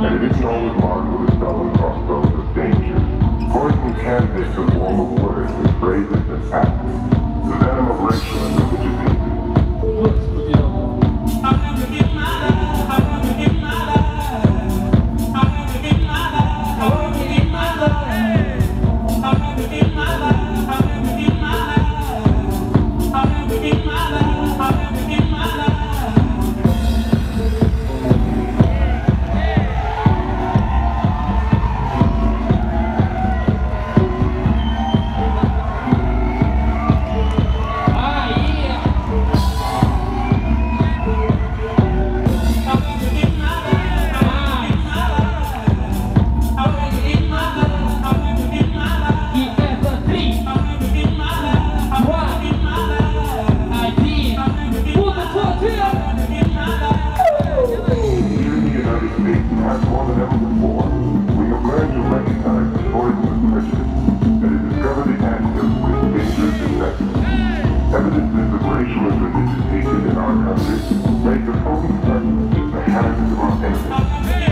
They didn't always mark with a double crossbows of danger. Poison can take the form of words and phrases and actions. We have learned to recognize the poison of prejudice and have discovered the antidote to its dangerous effectiveness. Evidence of racial and religious hatred in our country make the focus question the habits of our enemies.